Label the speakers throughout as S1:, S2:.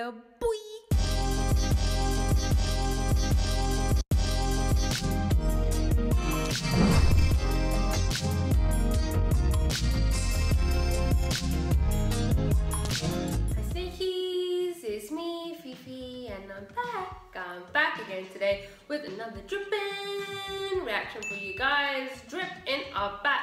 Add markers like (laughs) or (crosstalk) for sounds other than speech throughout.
S1: Yeah, boy. It's me, Fifi, and I'm back. I'm back again today with another DRIPPIN reaction for you guys. Drip in our back.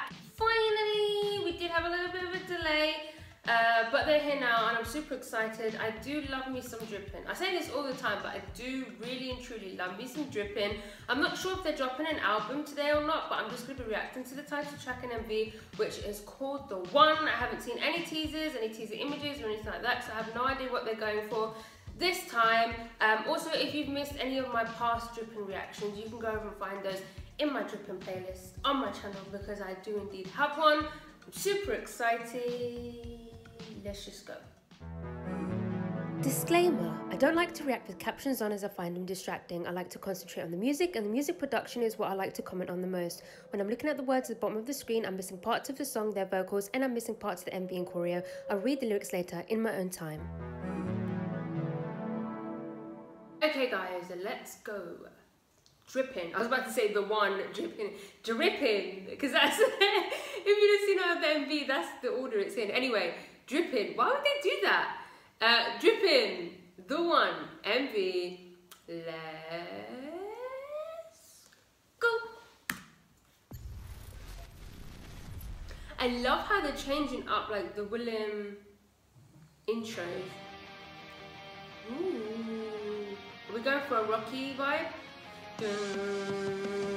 S1: But they're here now, and I'm super excited. I do love me some DRIPPIN. I say this all the time, but I do really and truly love me some DRIPPIN. I'm not sure if they're dropping an album today or not, but I'm just going to be reacting to the title track and MV, which is called The One. I haven't seen any teasers, any teaser images, or anything like that, so I have no idea what they're going for this time. Um, also, if you've missed any of my past DRIPPIN reactions, you can go over and find those in my DRIPPIN playlist on my channel because I do indeed have one. I'm super excited. Let's just go. Disclaimer I don't like to react with captions on as I find them distracting. I like to concentrate on the music, and the music production is what I like to comment on the most. When I'm looking at the words at the bottom of the screen, I'm missing parts of the song, their vocals, and I'm missing parts of the MV and choreo. I'll read the lyrics later in my own time. Okay, guys, let's go. DRIPPIN. I was about to say the one DRIPPIN, DRIPPIN, because that's (laughs) if you don't see now the MV, that's the order it's in. Anyway, DRIPPIN. Why would they do that? Uh, DRIPPIN. The one MV. Let's go. I love how they're changing up like the Villain intros. Ooh. Are we going for a rocky vibe? Dun,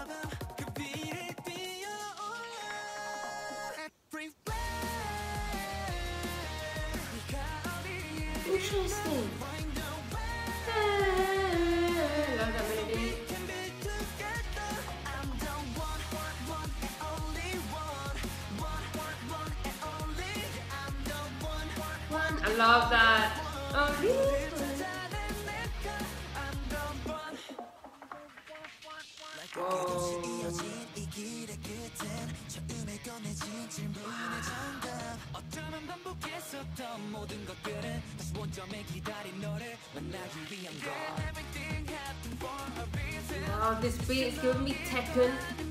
S2: 것 Everything happened for a reason
S1: Wow, this beat is giving me Tekken.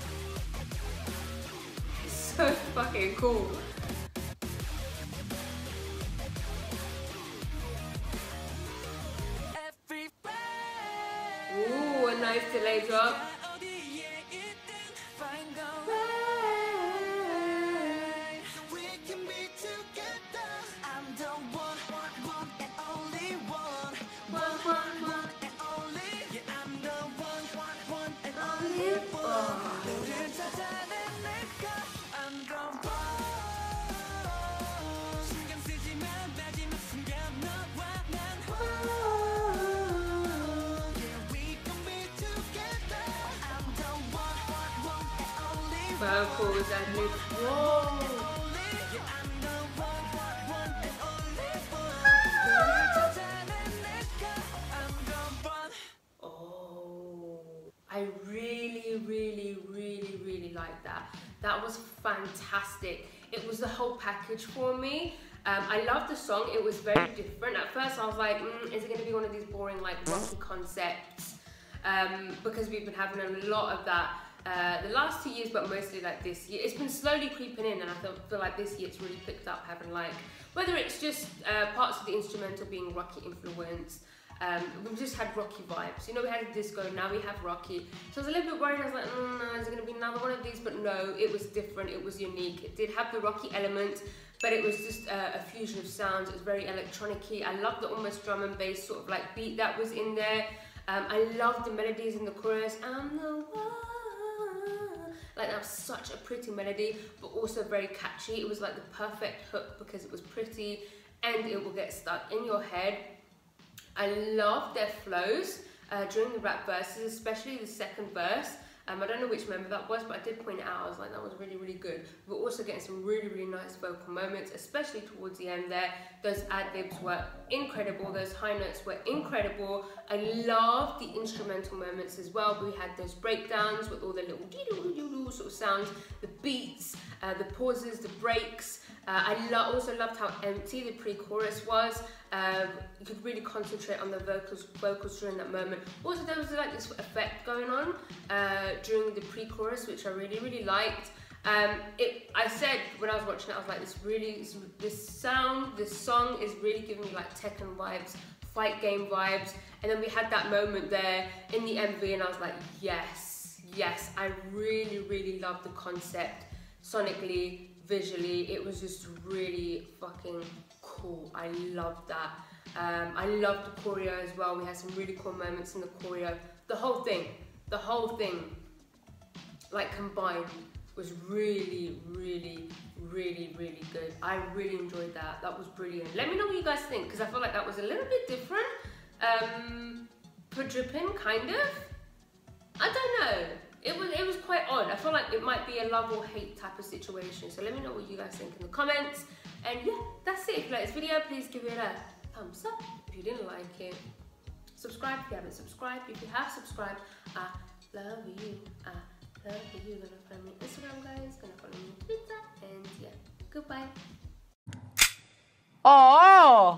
S2: (laughs)
S1: So fucking cool. Ooh, a nice delay drop. Vocals and. Whoa! Oh, I really, really, really, really like that. That was fantastic. It was the whole package for me. Um, I loved the song. It was very different. At first, I was like, mm, is it going to be one of these boring, like, rocky concepts? Um, because we've been having a lot of that uh, the last two years, but mostly like this year. It's been slowly creeping in, and I feel, feel like this year it's really picked up, having like, whether it's just uh, parts of the instrumental being rocky influence. Um, we've just had rocky vibes. You know, we had disco, now we have rocky. So I was a little bit worried. I was like, mm, no, is it going to be another one of these? But no, it was different. It was unique. It did have the rocky element, but it was just uh, a fusion of sounds. It was very electronic-y. I love the almost drum and bass sort of like beat that was in there. Um, I love the melodies in the chorus. I'm the one. Like that was such a pretty melody, but also very catchy. It was like the perfect hook because it was pretty and it will get stuck in your head I love their flows uh, during the rap verses, especially the second verse. Um, I don't know which member that was, but I did point it out. I was like, that was really, really good. We're also getting some really, really nice vocal moments, especially towards the end there. Those ad libs were incredible. Those high notes were incredible. I love the instrumental moments as well. We had those breakdowns with all the little sort of sounds, the beats, uh, the pauses, the breaks. Uh, I lo also loved how empty the pre-chorus was. Um, you could really concentrate on the vocals, vocals during that moment. Also, there was like this effect going on uh, during the pre-chorus, which I really, really liked. Um, it, I said when I was watching it, I was like, this really, this sound, this song is really giving me like Tekken vibes, fight game vibes. And then we had that moment there in the MV, and I was like, yes, yes, I really, really love the concept sonically, visually, it was just really fucking cool. I loved that. Um, I loved the choreo as well. We had some really cool moments in the choreo. The whole thing, the whole thing, like combined, was really, really, really, really good. I really enjoyed that. That was brilliant. Let me know what you guys think, because I feel like that was a little bit different. Um, for DRIPPIN, kind of. I don't know it was it was quite odd. I feel like it might be a love or hate type of situation. So let me know what you guys think in the comments. And yeah, that's it. If you like this video, please give it a thumbs up. If you didn't like it, subscribe if you haven't subscribed. If you have subscribed, I love you. I love you. Gonna follow me on Instagram, guys. Gonna follow me on Twitter. And yeah, goodbye.
S3: Aw,